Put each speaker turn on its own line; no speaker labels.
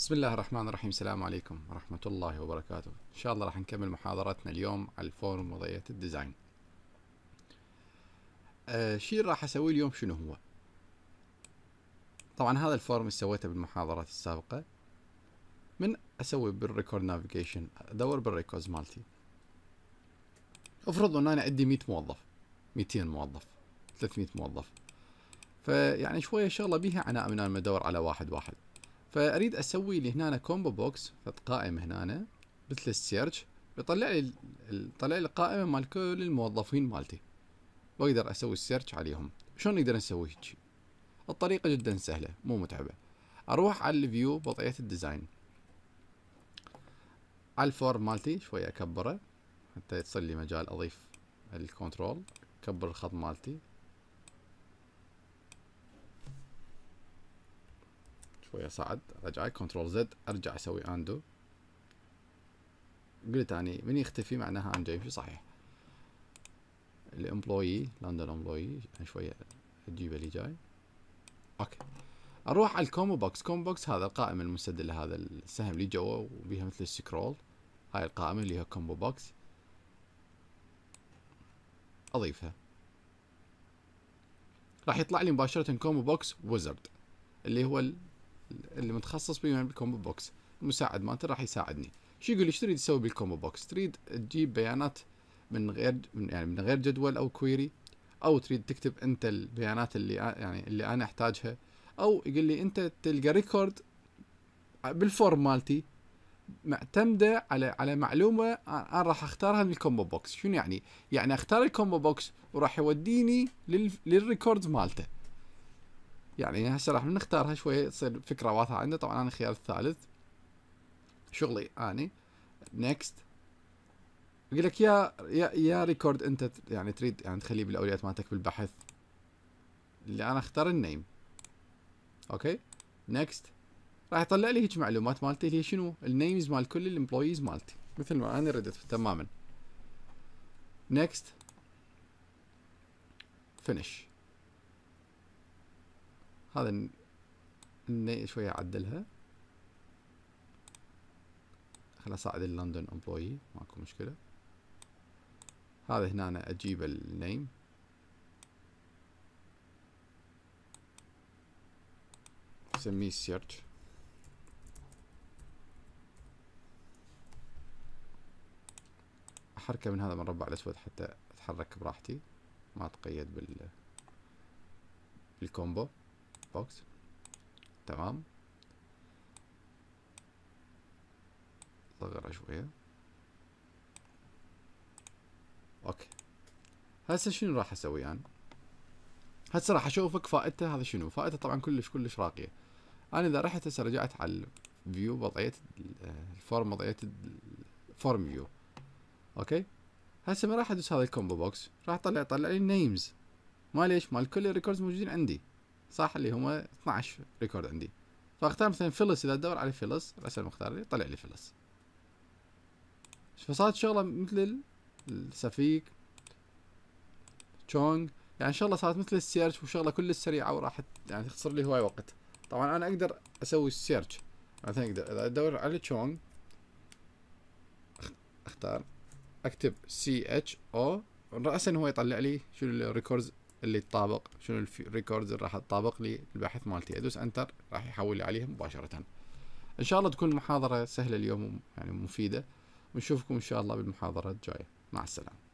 بسم الله الرحمن الرحيم. السلام عليكم ورحمة الله وبركاته. إن شاء الله راح نكمل محاضرتنا اليوم على ال form وضعية ال design. آه الشيء راح أسويه اليوم شنو هو؟ طبعا هذا ال form اللي سويته بالمحاضرات السابقة من أسوي بال record navigation أدور بال records مالتي. افرض أن أنا عندي 100 موظف 200 موظف 300 موظف. فيعني شوية شغلة بيها عناء من أنا أدور على واحد واحد. فأريد أسوي لي هنا combo box قائمه هنا مثل ال search يطلع لي يطلع لي القائمة مال كل الموظفين مالتي. واقدر أسوي ال search عليهم. شلون نقدر نسوي هيك الطريقة جدا سهلة مو متعبة. أروح على ال view بوضعية ال design. على ال form مالتي شوية أكبره حتى يصير لي مجال أضيف ال control كبر الخط مالتي. شوية صعد. رجع. control Z. أرجع أسوي undo. قلت اني من يختفي معناها أنا جاي يمشي صحيح. ال employee London employee شوية اجيبه اللي جاي. okay. أروح على ال combo box. combo box هذا القائمه المسدله هذا السهم اللي جوا وبيها مثل ال scroll. هاي القائمة اللي هي combo box. أضيفها. راح يطلع لي مباشرة combo box wizard اللي هو اللي متخصص بيه بال combo box المساعد مالته راح يساعدني. شو يقول إيش تريد تسوي بال combo box؟ تريد تجيب بيانات من غير من يعني من غير جدول أو query أو تريد تكتب أنت البيانات اللي يعني اللي أنا أحتاجها؟ أو يقول لي أنت تلقى record بال form مالتي معتمدة على على معلومة أنا راح أختارها من ال combo box. شنو يعني؟ يعني أختار ال combo box وراح يوديني لل records مالته. يعني هسه راح نختارها شوية تصير فكرة واضحة عندنا. طبعا أنا الخيار الثالث. شغلي أني. next يقول لك يا يا يا record أنت يعني تريد يعني تخليه بالاولويات مالتك بالبحث. اللي أنا أختار ال name. okay؟ next راح يطلع لي هيك معلومات مالتي. اللي هي شنو؟ ال names مال كل ال employees مالتي. مثل ما أنا ردت تماما. next finish هذا شوية أعدلها. خل أصعد ال London employee ماكو مشكلة. هذا هنا أنا أجيب ال name أسميه search أحركه من هذا المربع الأسود حتى أتحرك براحتي. ما أتقيد بال بال combo. box تمام. صغره شوية. Okay. هسه شنو راح أسوي أنا؟ هسه راح أشوفك فائدته هذا شنو؟ فائدته طبعا كلش كلش راقية. أنا إذا رحت هسه رجعت على ال view وضعية ال form وضعية ال form view okay؟ هسه ما راح أدوس هذا ال combo box راح أطلع طلع لي ال names ما ليش؟ مال كل ال records موجودين عندي. صح اللي هم 12 record عندي. فاختار مثلا فيلس إذا ادور على فيلس المختار لي طلع لي فيلس. فصارت شغلة مثل السفيك تشونغ يعني شغلة صارت مثل ال search وشغلة كلش سريعه وراح يعني تختصر لي هواي وقت. طبعا أنا أقدر أسوي ال search. مثلا أقدر إذا أدور على تشونغ أختار أكتب CH أو راسا هو يطلع لي شنو ال records اللي تطابق شنو ال records اللي راح تطابق لي البحث مالتي. ادوس Enter راح يحول لي عليها مباشرة. إن شاء الله تكون المحاضرة سهلة اليوم يعني مفيدة. ونشوفكم إن شاء الله بالمحاضرة الجاية. مع السلامة.